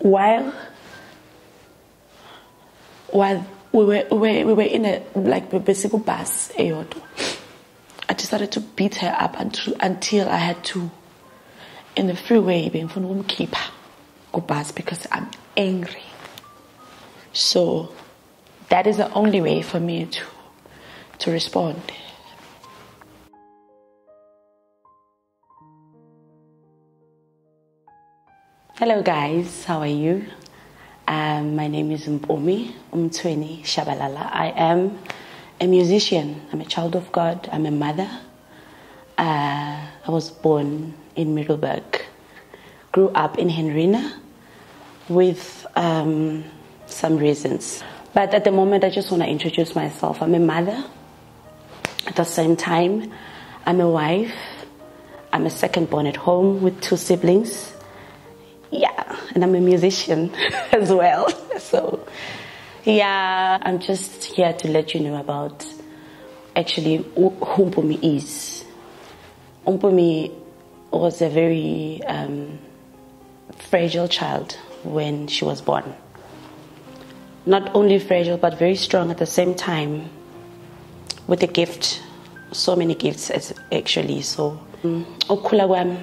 while while we were we were, we were in a like basic bus I started to beat her up until until I had to in the freeway bengifuna ukumkhipha kubus because I'm angry. So that is the only way for me to to respond Hello guys, how are you? Um, my name is Mpumi Mtsweni Tshabalala. I am a musician. I'm a child of God. I'm a mother. Uh, I was born in Middelburg. Grew up in Hendrina with um, some reasons. But at the moment, I just want to introduce myself. I'm a mother. At the same time, I'm a wife. I'm a second born at home with two siblings. Yeah, and I'm a musician as well. So, yeah, I'm just here to let you know about actually who Mpumi is. Mpumi was a very um, fragile child when she was born. Not only fragile, but very strong at the same time, with a gift, so many gifts actually. So, okhula kwami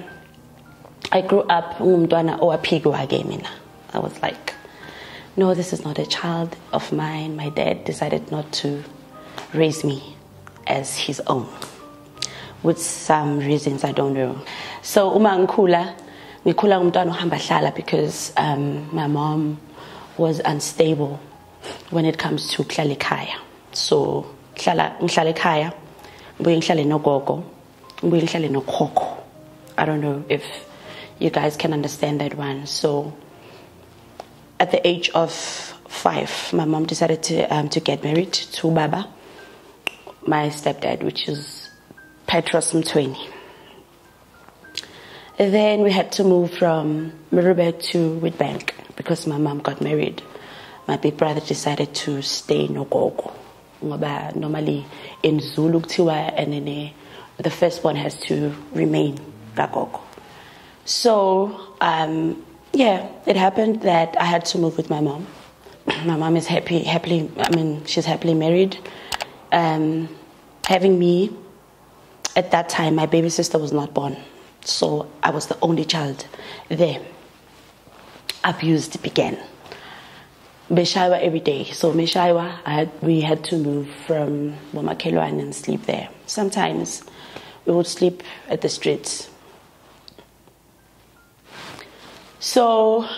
I grew up ngumntwana owaphikwa-ke mina. I was like, no, this is not a child of mine. My dad decided not to raise me as his own. With some reasons I don't know. So uma ngikhula, ngikhula ngumntwana ohamba hlala because um, my mom was unstable when it comes to kuhlala ekhaya. So ngihlala ngihlala ekhaya, ngibuye ngihlale nogogo, ngibuye ngihlale nokhokho. I don't know if you guys can understand that one. So, at the age of five, my mom decided to um, to get married to Baba, my stepdad, which is Petros Mtsweni. Then we had to move from Middelburg to Witbank because my mom got married. My big brother decided to stay in Ogogo. Normally in Zulu and then eh, the firstborn has to remain Gagogo. So, um, yeah, it happened that I had to move with my mom. My mom is happy, happily, I mean, she's happily married. Um, having me, at that time, my baby sister was not born. So I was the only child there. Abuse began. Beshaiwa every day. So had, we had to move from Womakelwan and sleep there. Sometimes we would sleep at the streets so,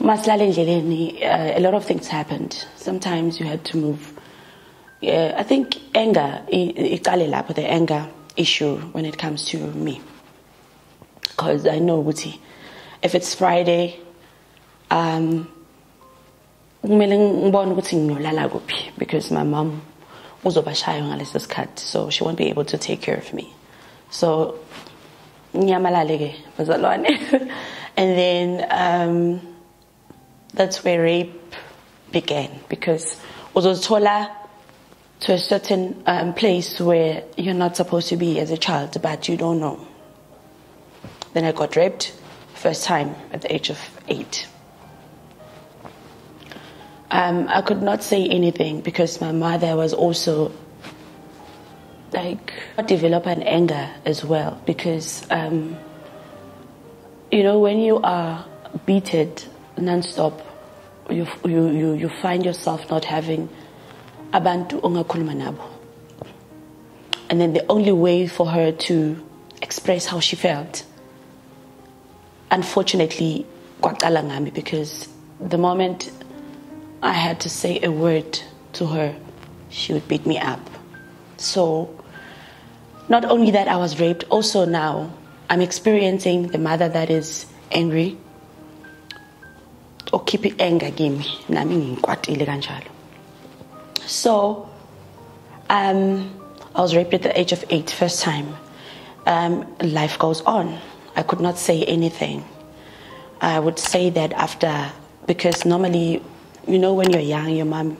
masilala endleleni, uh, a lot of things happened. Sometimes you had to move. Yeah, I think anger, iqale lapho the anger issue when it comes to me. Because I know ukuthi if it's Friday, um, kumele ngibone ukuthi ngiyolala because my mom uzobashaya ngaleso sikhathi so she won't be able to take care of me. So nyamalale ke bazalwane. And then um, that's where rape began because uzozithola to a certain um, place where you're not supposed to be as a child but you don't know. Then i got raped first time at the age of eight. Um, i could not say anything because my mother was also like develop an anger as well because um, you know when you are beaten non-stop you, you, you, you find yourself not having abantu ongakhuluma nabo. And then the only way for her to express how she felt unfortunately because the moment i had to say a word to her she would beat me up. So not only that I was raped, also now I'm experiencing the mother that is angry or keeping anger kimi nami so um, I was raped at the age of eight, first time. Um, life goes on. I could not say anything. I would say that after, because normally, you know, when you're young, your mom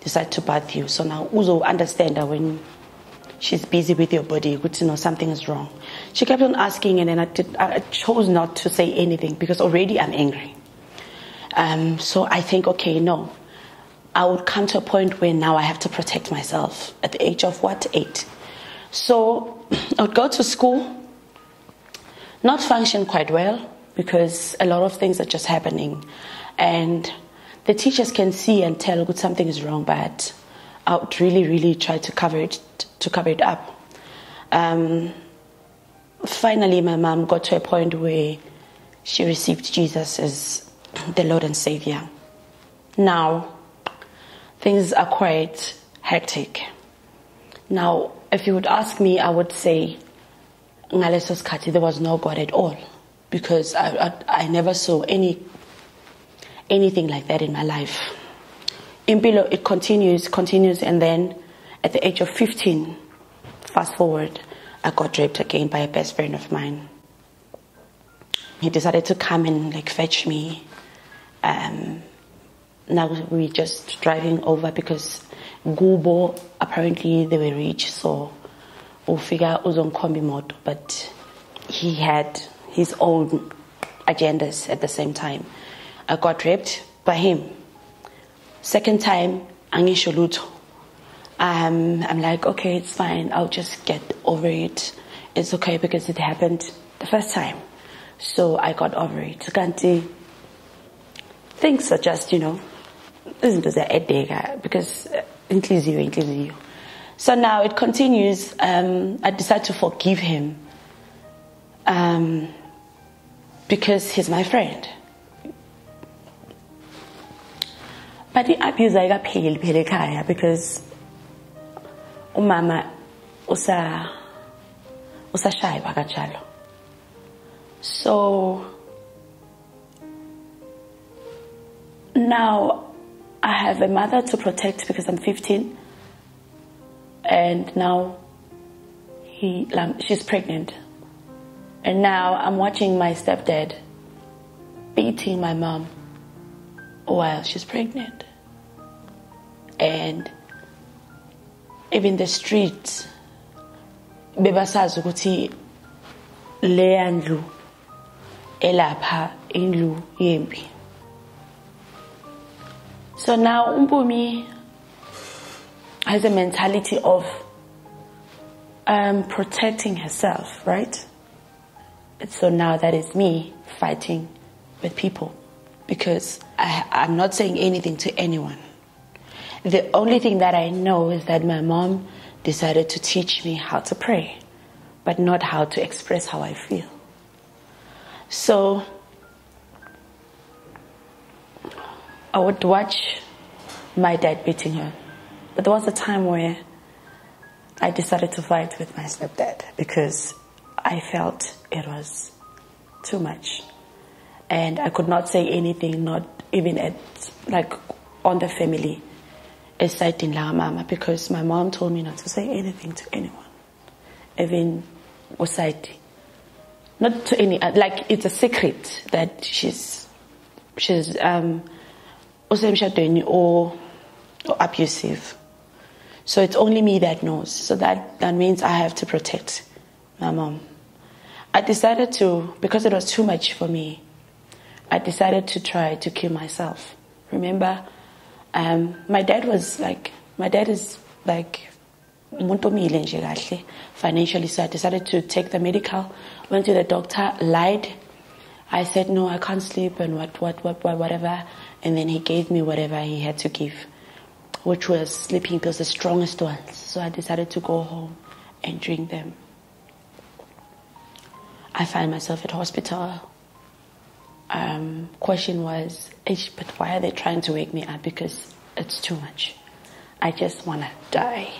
decides to bath you. So now, Uzo understand that when she's busy with your body. Good to know something is wrong. She kept on asking, and then I, did, I chose not to say anything because already I'm angry. Um, so I think, okay, no. I would come to a point where now I have to protect myself at the age of what? Eight. So I would go to school, not function quite well because a lot of things are just happening. And the teachers can see and tell that something is wrong, but I would really, really try to cover it, to cover it up. Um, finally, my mom got to a point where she received Jesus as the Lord and Savior. Now, things are quite hectic. Now, if you would ask me, I would say, there was no God at all because I, I, I never saw any anything like that in my life. Impilo, it continues, continues, and then at the age of 15, fast forward, I got raped again by a best friend of mine. He decided to come and like fetch me. Um, now we're just driving over because Gubo apparently they were rich, so ufika uzongikhomba imoto, but he had his own agendas at the same time. I got raped by him. Second time, angisho. Um, I'm like, okay, it's fine. I'll just get over it. It's okay because it happened the first time. So I got over it. Kanti, things are just, you know, izinto ziya-edeka because uh, inhliziyo so now it continues um, i decide to forgive him um, because he's my friend but i-abuse ayikapheli phela ekhaya because umama usa usashaywa kanjalo so now I have a mother to protect because I'm 15, and now he, um, she's pregnant. And now I'm watching my stepdad beating my mom while she's pregnant. And even the streets, bebasazi ukuthi leya ndlu elapha indlu yempi so now Umpumi has a mentality of um, protecting herself, right? So now that is me fighting with people because I, I'm not saying anything to anyone. The only thing that I know is that my mom decided to teach me how to pray, but not how to express how I feel. So I would watch my dad beating her. But there was a time where I decided to fight with my stepdad because I felt it was too much. And I could not say anything, not even at, like, on the family, aside in La Mama, because my mom told me not to say anything to anyone, even aside. Not to any, like, it's a secret that she's, she's, um, or, or abusive. So it's only me that knows. So that, that means I have to protect my mom. I decided to, because it was too much for me, I decided to try to kill myself. Remember, um, my dad was like, my dad is like, financially, so I decided to take the medical, went to the doctor, lied. I said, no, I can't sleep and what, what, what, what, whatever. And then he gave me whatever he had to give, which was sleeping pills, the strongest ones. So I decided to go home and drink them. I find myself at hospital. Um, question was, but why are they trying to wake me up? Because it's too much. I just want to die.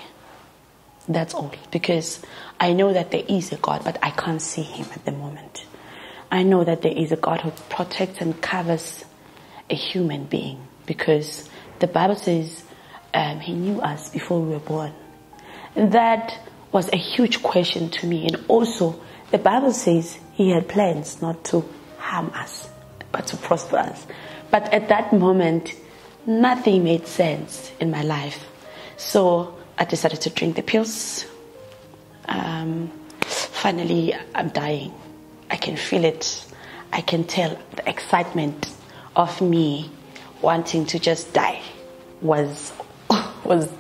That's all. Because I know that there is a God, but I can't see him at the moment. I know that there is a God who protects and covers a human being because the Bible says um, He knew us before we were born. And that was a huge question to me. And also, the Bible says He had plans not to harm us, to prosper us. But at that moment, nothing made sense in my life. So I decided to drink the pills Um, finally, I'm dying. I can feel it. I can tell the excitement of me wanting to just die was was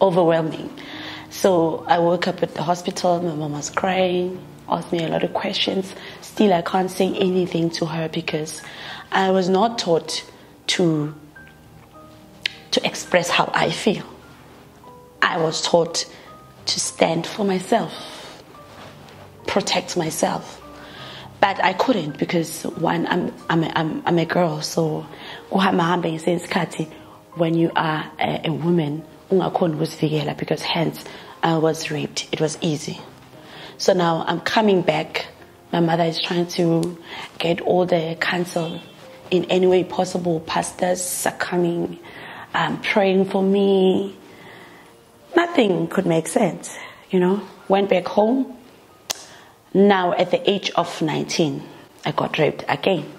overwhelming. So I woke up at the hospital. My mom was crying, asked me a lot of questions. Still, I can't say anything to her because I was not taught to to express how I feel. I was taught to stand for myself, protect myself. But I couldn't because one, I'm, I'm, a, I'm, I'm a girl, so when you are a, a woman, because hence I was raped. It was easy. So now I'm coming back. My mother is trying to get all the counsel in any way possible. Pastors are coming, um, praying for me. Nothing could make sense, you know. Went back home. Now at the age of 19, I got raped again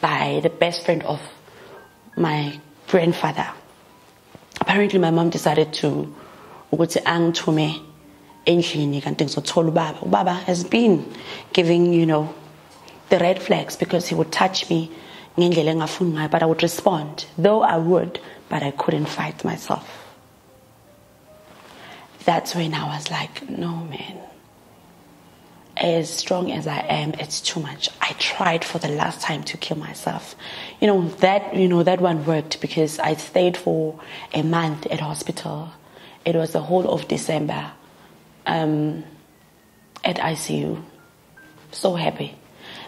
by the best friend of my grandfather. Apparently my mom decided to ukuthi angithume endlini kanti ngizothola ubaba ubaba has been giving you know the red flags because he would touch me ngendlela engafuni ngayo but I would respond though I would but I couldn't fight myself that's when I was like no man as strong as I am, it's too much. I tried for the last time to kill myself. You know, that, you know, that one worked because I stayed for a month at hospital. It was the whole of December, um, at ICU. So happy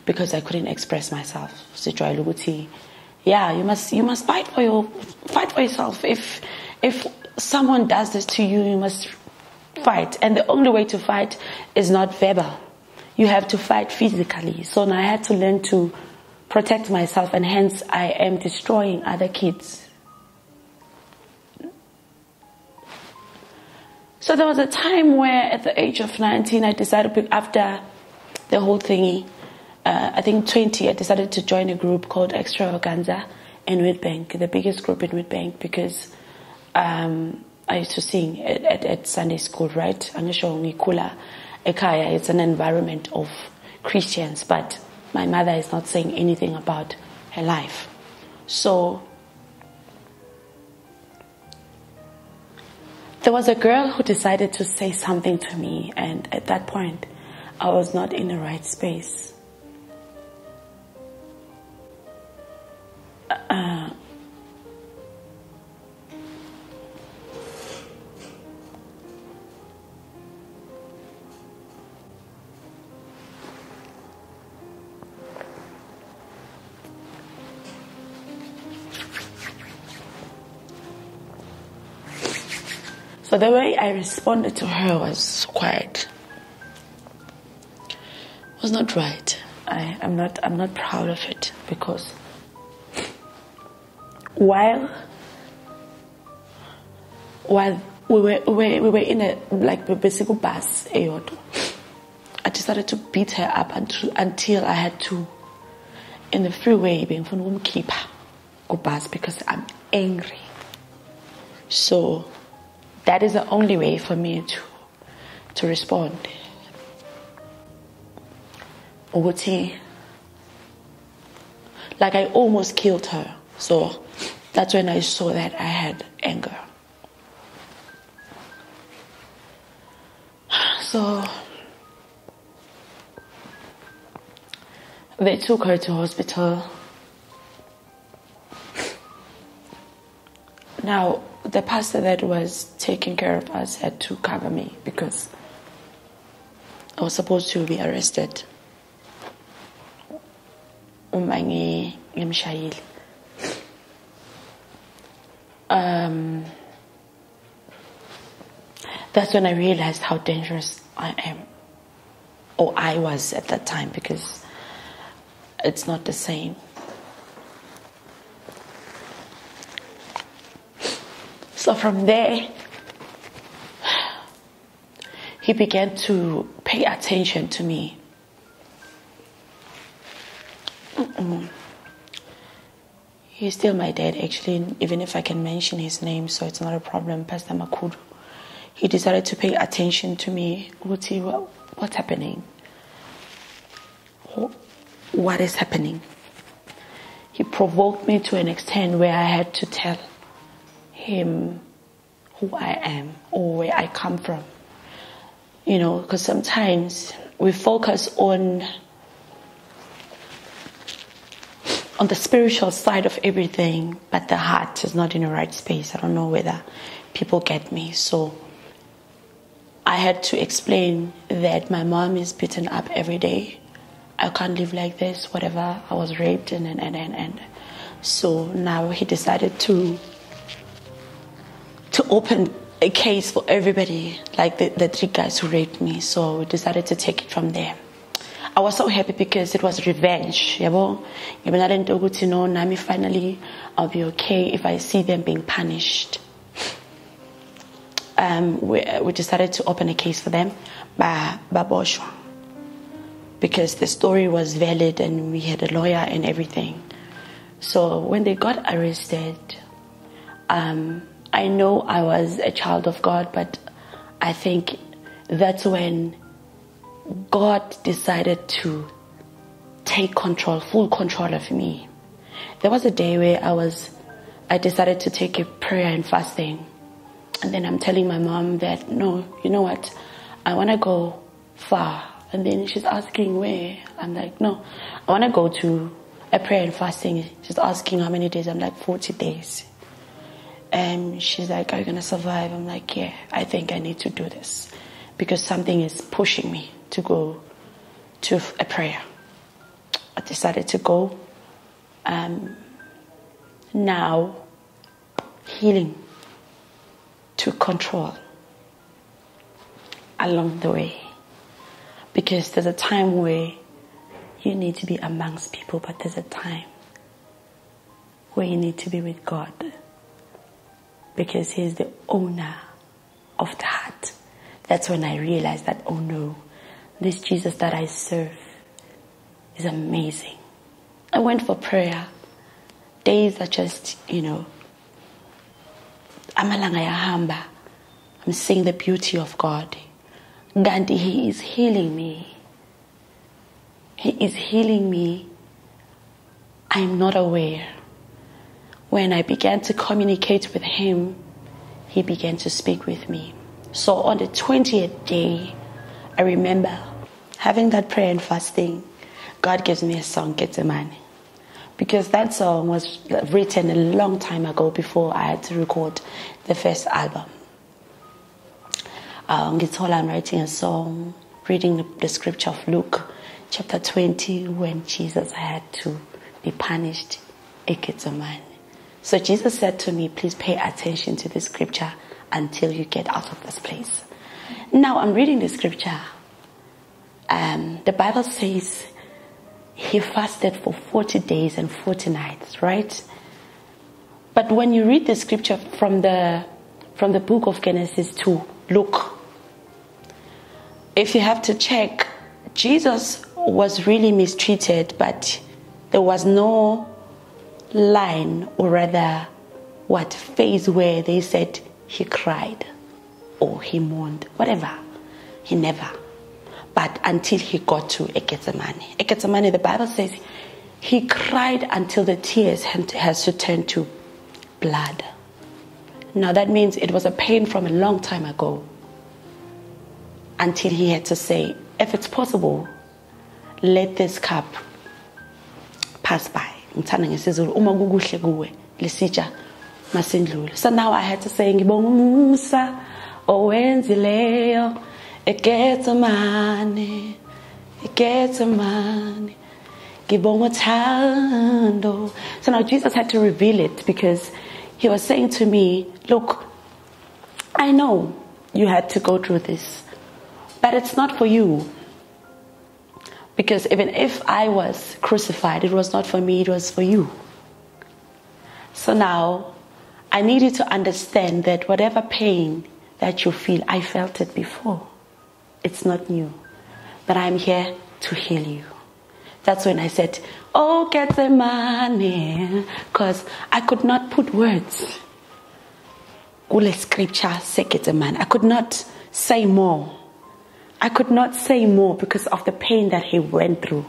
because I couldn't express myself. Yeah, you must, you must fight for your, fight for yourself. If, if someone does this to you, you must fight. And the only way to fight is not verbal you have to fight physically. So now I had to learn to protect myself and hence I am destroying other kids. So there was a time where at the age of 19 I decided after the whole thingy, uh, I think 20, I decided to join a group called Extravaganza in Witbank, the biggest group in Witbank because um, I used to sing at, at, at Sunday school, right? Ekaya, it's an environment of Christians, but my mother is not saying anything about her life. So there was a girl who decided to say something to me, and at that point, I was not in the right space. Uh, So the way I responded to her was quite was not right. I, am not I'm not proud of it because while while we were, we were, we were in a like a basic bus I decided to beat her up until, until I had to in the freeway being from keep her bus because I'm angry. So that is the only way for me to to respond. Uguti, like I almost killed her. So that's when I saw that I had anger. So they took her to hospital. Now the pastor that was taking care of us had to cover me because I was supposed to be arrested. Um, that's when I realized how dangerous I am, or I was at that time, because it's not the same. So from there, he began to pay attention to me. Mm-mm. He's still my dad, actually, even if I can mention his name, so it's not a problem, Pastor Makudu. he decided to pay attention to me. Uti, what's happening? What is happening? He provoked me to an extent where I had to tell him who I am or where I come from. You know, because sometimes we focus on on the spiritual side of everything, but the heart is not in the right space. I don't know whether people get me. So I had to explain that my mom is beaten up every day. I can't live like this, whatever. I was raped and and and and. and. So now he decided to to open a case for everybody, like the, the three guys who raped me. So we decided to take it from there. I was so happy because it was revenge. You know, i Nami finally I'll be okay if I see them being punished. Um, we, we decided to open a case for them by Baboshwa because the story was valid and we had a lawyer and everything. So when they got arrested, um, I know I was a child of God, but I think that's when God decided to take control, full control of me. There was a day where I was, I decided to take a prayer and fasting. And then I'm telling my mom that, no, you know what? I want to go far. And then she's asking where. I'm like, no, I want to go to a prayer and fasting. She's asking how many days. I'm like, 40 days. And she's like, Are you going to survive? I'm like, Yeah, I think I need to do this because something is pushing me to go to a prayer. I decided to go. Um, now, healing to control along the way. Because there's a time where you need to be amongst people, but there's a time where you need to be with God because He's the owner of the heart. That's when I realized that, oh no, this Jesus that I serve is amazing. I went for prayer. Days are just, you know, amalanga yahamba. I'm seeing the beauty of God. Gandhi, He is healing me. He is healing me. I'm not aware. When I began to communicate with Him, He began to speak with me. So on the 20th day, I remember having that prayer and fasting. God gives me a song, Getsemane. Because that song was written a long time ago before I had to record the first album. Um, I'm writing a song, reading the, the scripture of Luke chapter 20 when Jesus had to be punished at Gethsemane. So Jesus said to me, please pay attention to the scripture until you get out of this place. Now I'm reading the scripture. Um, the Bible says he fasted for 40 days and 40 nights, right? But when you read the scripture from the, from the book of Genesis to Luke, if you have to check, Jesus was really mistreated, but there was no line, or rather, what phase where they said he cried or he mourned, whatever. He never. But until he got to Gethsemane. Gethsemane, the Bible says he cried until the tears has to turn to blood. Now that means it was a pain from a long time ago. Until he had to say, if it's possible, let this cup pass by ngithanda ngesizulu. Uma kukuhle kuwe lisitsha masindlule. So now i had to say ngibonga umusa owenzileyo egetsemane egetsemane ngibonga uthando. So now jesus had to reveal it because he was saying to me look i know you had to go through this but it's not for you because even if I was crucified, it was not for me, it was for you. So now, I need you to understand that whatever pain that you feel, I felt it before. It's not new. But I'm here to heal you. That's when I said, Oh, get the money. Because I could not put words. kule scripture man. I could not say more. I could not say more because of the pain that he went through.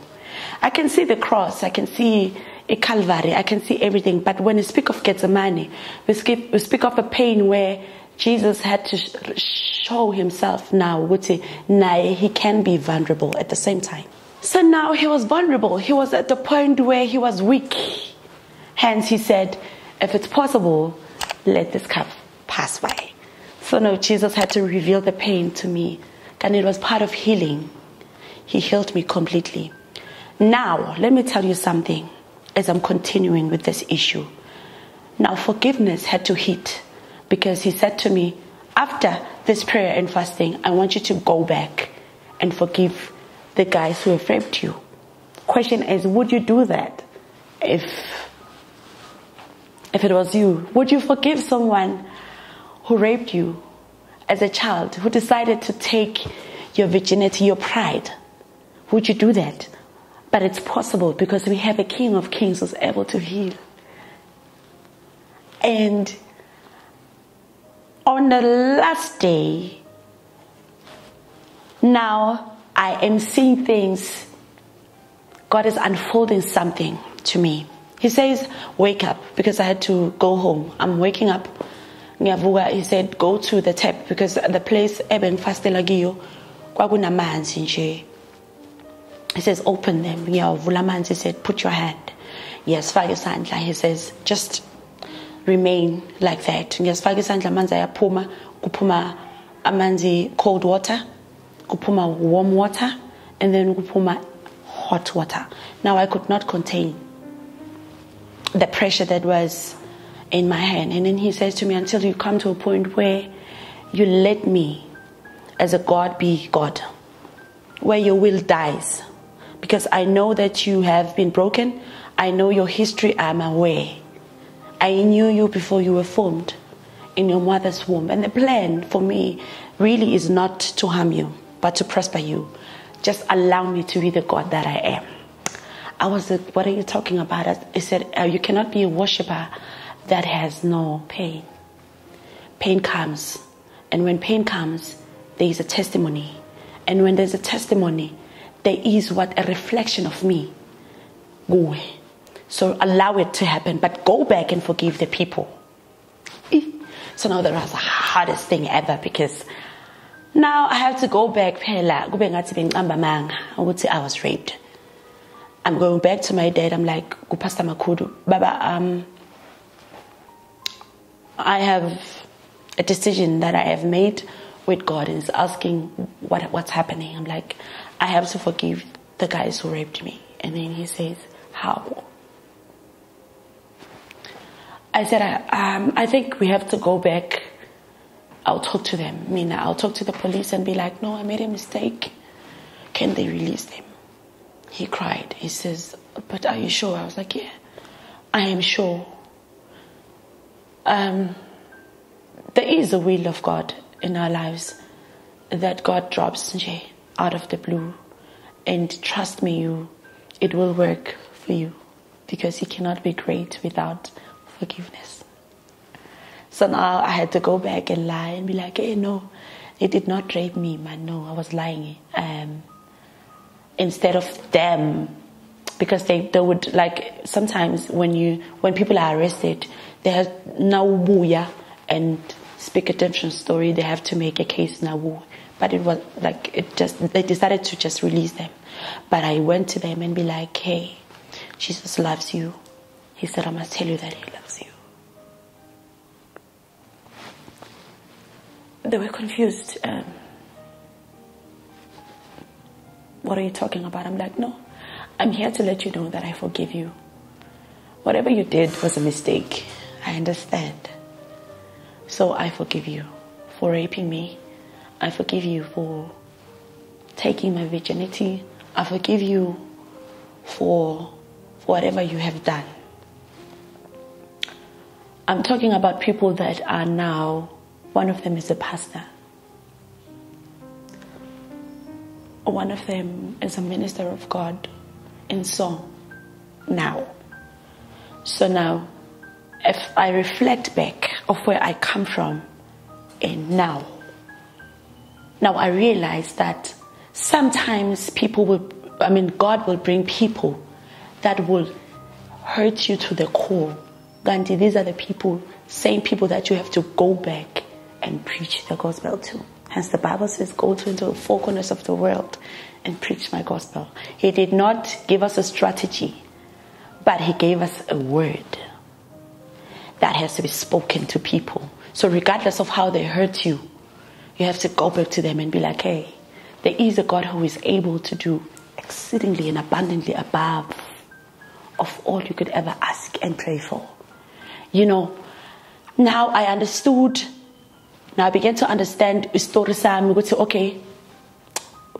I can see the cross, I can see a Calvary, I can see everything. But when we speak of Gethsemane, we speak, we speak of a pain where Jesus had to show himself now, say, now he can be vulnerable at the same time. So now he was vulnerable. He was at the point where he was weak. Hence he said, if it's possible, let this cup pass by. So now Jesus had to reveal the pain to me. And it was part of healing. He healed me completely. Now, let me tell you something as I'm continuing with this issue. Now, forgiveness had to hit because he said to me, after this prayer and fasting, I want you to go back and forgive the guys who have raped you. Question is, would you do that if if it was you? Would you forgive someone who raped you as a child, who decided to take your virginity, your pride? Would you do that? But it's possible because we have a King of Kings who's able to heal. And on the last day, now I am seeing things. God is unfolding something to me. He says, Wake up, because I had to go home. I'm waking up. He said, Go to the tap, because the place eben fastela kiyo kwakunamanzi nje he says, open them. Ngiyavula amanzi. He said, put your hand. Yes, faka isandla. He says, just remain like that. Ngiyasifaka isandla amanzi ayaphuma. Kupuma amanzi cold water. Kupuma warm water. And then kupuma hot water. Now I could not contain the pressure that was in my hand. And then he says to me, until you come to a point where you let me as a God be God, where your will dies because I know that you have been broken. I know your history, I'm aware. I knew you before you were formed in your mother's womb. And the plan for me really is not to harm you, but to prosper you. Just allow me to be the God that I am. I was like, What are you talking about? I said, oh, You cannot be a worshiper that has no pain. Pain comes. And when pain comes, there is a testimony. And when there's a testimony, there is what a reflection of me. Go So allow it to happen, but go back and forgive the people. So now that was the hardest thing ever because now I have to go back bengiqamba manga ukuthi I was raped. I'm going back to my dad. I'm like, Pastor Makudu, Baba, um, I have a decision that I have made with God and is asking what what's happening. I'm like, I have to forgive the guys who raped me. And then he says, How? I said, I, um, I think we have to go back. I'll talk to them. I mean, I'll talk to the police and be like, No, I made a mistake. Can they release them? He cried. He says, But are you sure? I was like, Yeah, I am sure. Um, there is a will of God in our lives that God drops out of the blue. And trust me, you, it will work for you because you cannot be great without forgiveness. So now I had to go back and lie and be like, hey, no, they did not rape me, man. No, I was lying. Um, instead of them, because they, they would like sometimes when you when people are arrested, they have naubuya and speak a different story. They have to make a case now but it was like it just they decided to just release them. But i went to them and be like hey jesus loves you. He said i must tell you that he loves you. They were confused um, what are you talking about? I'm like no. I'm here to let you know that i forgive you. Whatever you did was a mistake i understand so i forgive you for raping me I forgive you for taking my virginity. I forgive you for whatever you have done. I'm talking about people that are now, one of them is a pastor. One of them is a minister of God in song now. So now, if I reflect back of where I come from, and now. Now I realize that sometimes people will, I mean, God will bring people that will hurt you to the core. Gandhi, these are the people, same people that you have to go back and preach the gospel to. Hence the Bible says, go to into the four corners of the world and preach my gospel. He did not give us a strategy, but he gave us a word that has to be spoken to people. So regardless of how they hurt you, you have to go back to them and be like, hey, there is a God who is able to do exceedingly and abundantly above of all you could ever ask and pray for. You know, now I understood, now I began to understand story ukuthi okay,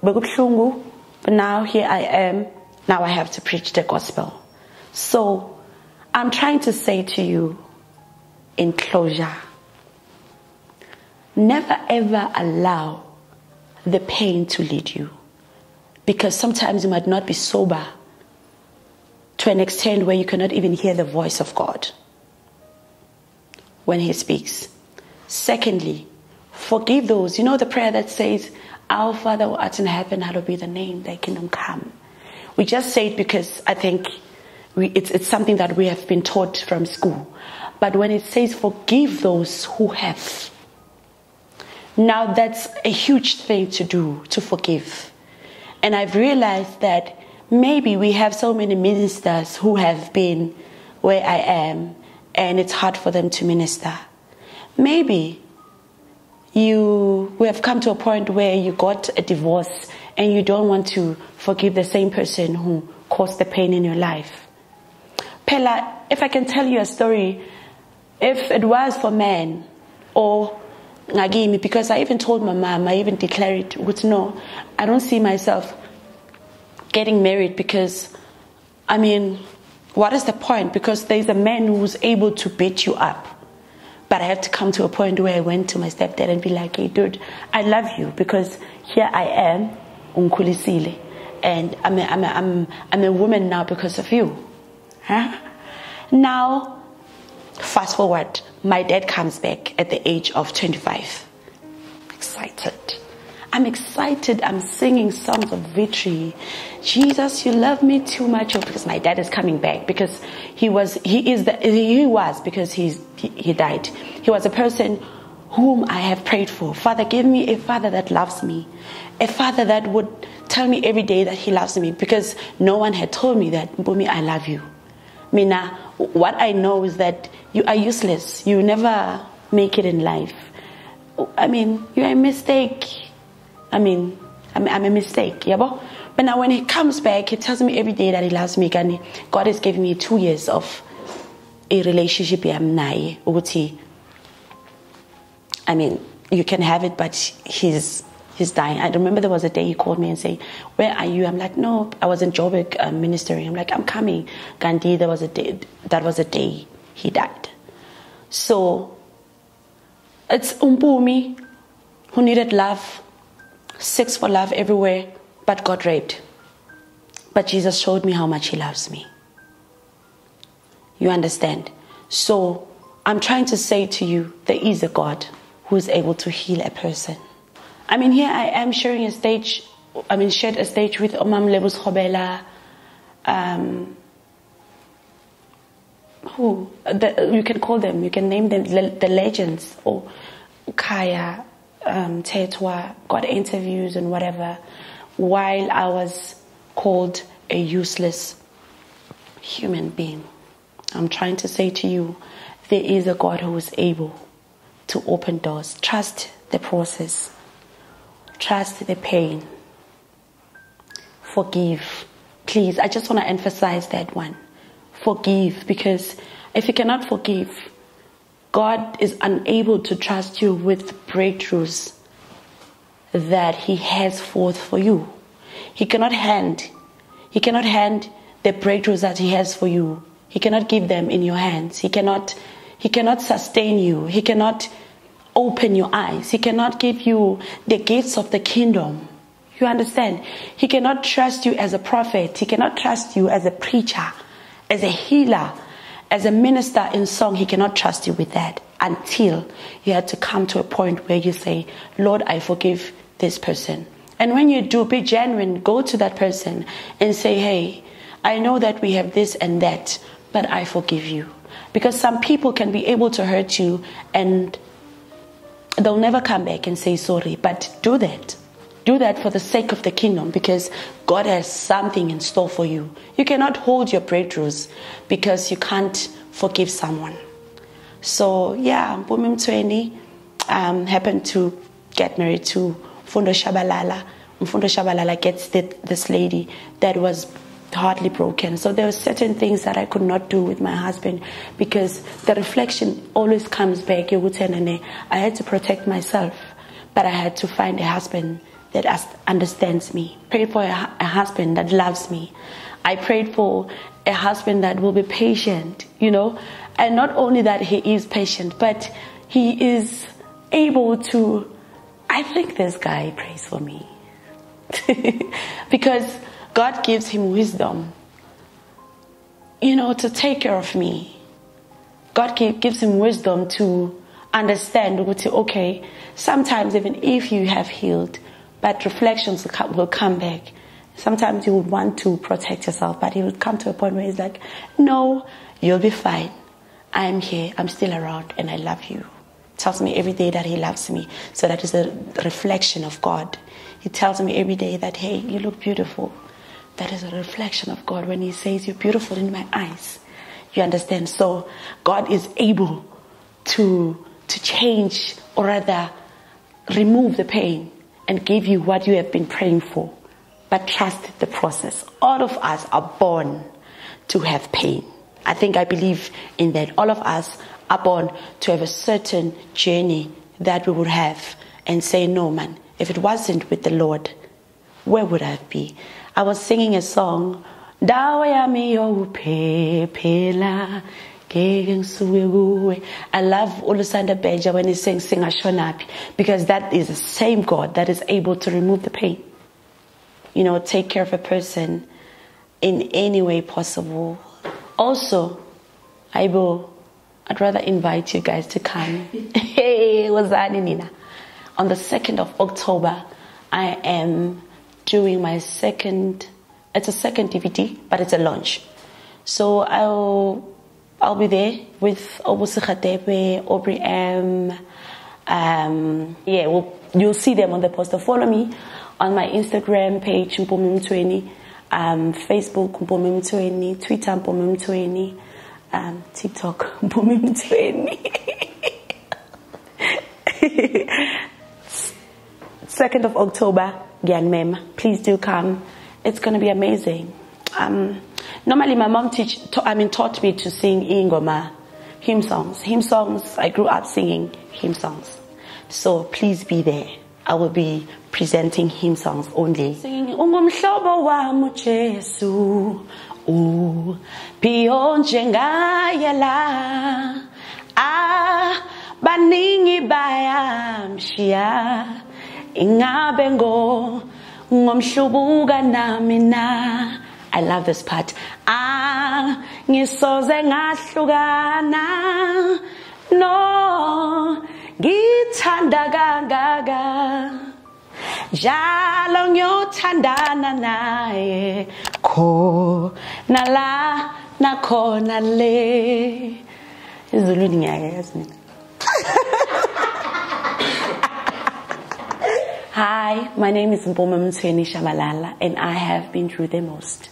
but now here I am, now I have to preach the gospel. So, I'm trying to say to you in closure, never ever allow the pain to lead you. Because sometimes you might not be sober to an extent where you cannot even hear the voice of God when He speaks. Secondly, forgive those. You know the prayer that says, Our Father who art in heaven, hallowed be the name, thy kingdom come. We just say it because I think we, it's, it's something that we have been taught from school. But when it says, Forgive those who have, now that's a huge thing to do, to forgive. And I've realized that maybe we have so many ministers who have been where I am and it's hard for them to minister. Maybe you we have come to a point where you got a divorce and you don't want to forgive the same person who caused the pain in your life. Pella, if I can tell you a story, if it was for men or Nagimi, because I even told my mom, I even declared it, no, I don't see myself getting married because, I mean, what is the point? Because there's a man who's able to beat you up. But I had to come to a point where I went to my stepdad and be like, hey, dude, I love you because here I am, unkulisile, and I'm a, I'm, a, I'm, I'm a woman now because of you. Huh? Now, fast forward, my dad comes back at the age of 25. Excited. I'm excited. I'm singing songs of victory. Jesus, you love me too much. Because my dad is coming back. Because he was, he is the, he was because he's, he, he died. He was a person whom I have prayed for. Father, give me a father that loves me. A father that would tell me every day that he loves me. Because no one had told me that, Bumi, I love you. Mina, what I know is that you are useless. You never make it in life. I mean, you're a mistake. I mean, I'm, I'm a mistake, yeah, but but now when he comes back, he tells me every day that he loves me. And God has given me two years of a relationship. I mean, you can have it, but he's he's dying. I remember there was a day he called me and said, "Where are you?" I'm like, "No, I was in Joburg uh, ministering." I'm like, "I'm coming." Gandhi, there was a day. That was a day he died. So it's Umpumi who needed love sex for love everywhere, but got raped. But Jesus showed me how much He loves me. You understand? So I'm trying to say to you, there is a God who is able to heal a person. I mean, here I am sharing a stage, I mean, shared a stage with Omam Lebo Sekgobela, um, who, the, you can call them, you can name them the legends, or Khaya, um, Mthethwa, got interviews and whatever, while I was called a useless human being. I'm trying to say to you, there is a God who is able to open doors. Trust the process. Trust the pain. Forgive. Please, I just want to emphasize that one. Forgive because if you cannot forgive, God is unable to trust you with the breakthroughs that He has forth for you. He cannot hand, He cannot hand the breakthroughs that He has for you. He cannot give them in your hands. He cannot, He cannot sustain you. He cannot open your eyes. He cannot give you the gifts of the kingdom. You understand? He cannot trust you as a prophet. He cannot trust you as a preacher, as a healer, as a minister in song, he cannot trust you with that until you had to come to a point where you say, Lord, I forgive this person. And when you do, be genuine, go to that person and say, hey, I know that we have this and that, but I forgive you. Because some people can be able to hurt you and they'll never come back and say sorry, but do that. Do that for the sake of the kingdom because God has something in store for you. You cannot hold your breakthroughs because you can't forgive someone. So, yeah, Mpumi Mtsweni um, happened to get married to Fundo Tshabalala. Fundo Tshabalala gets this lady that was hardly broken. So there were certain things that I could not do with my husband because the reflection always comes back. I had to protect myself, but I had to find a husband that understands me. Pray for a, a husband that loves me. I prayed for a husband that will be patient, you know, and not only that he is patient, but he is able to. I think this guy prays for me because God gives him wisdom, you know, to take care of me. God gives him wisdom to understand, okay, sometimes even if you have healed, but reflections will come back. Sometimes you would want to protect yourself, but he would come to a point where he's like, no, you'll be fine. I'm here, I'm still around, and I love you. Tells me every day that he loves me. So that is a reflection of God. He tells me every day that, hey, you look beautiful. That is a reflection of God when he says, you're beautiful in my eyes. You understand? So God is able to, to change or rather remove the pain and give you what you have been praying for. But trust the process. All of us are born to have pain. I think I believe in that. All of us are born to have a certain journey that we would have and say, no, man, if it wasn't with the Lord, where would I be? I was singing a song, I love Ulusanda Beja when he sings Singashonapi because that is the same God that is able to remove the pain. You know, take care of a person in any way possible. Also, I will, I'd rather invite you guys to come. hey, what's that, Nina? On the 2nd of October, I am doing my second, it's a second DVD, but it's a launch. So I'll I'll be there with Obusi Khatepe, Aubrey M. Um, yeah, we'll, you'll see them on the poster. Follow me on my Instagram page, Mpumi Mtsweni, um, Facebook, Mpumi Mtsweni, Twitter, Mpumi Mtsweni, um, TikTok, Mpumi Mtsweni. 2nd of October, Gyanmem. Please do come. It's going to be amazing. Um, Normally, my mom teach, I mean, taught me to sing ingoma, hymn songs. Hymn songs, I grew up singing hymn songs. So please be there. I will be presenting hymn songs only. Singing, ungumhlobo wami uJesu, uphiyo njengayela. Ah, baningi bayamshiya. Ingabe ngo ngomhlubuka nami na. I love this part. Ah, ngisoze ngahlukana. No, ngithanda kangaka. Jalo ngiyothandana naye. Khona la nakhona le. Izulu ngiyayazi mina. Hi, my name is Mpumi Mtsweni Tshabalala and I have been through the most.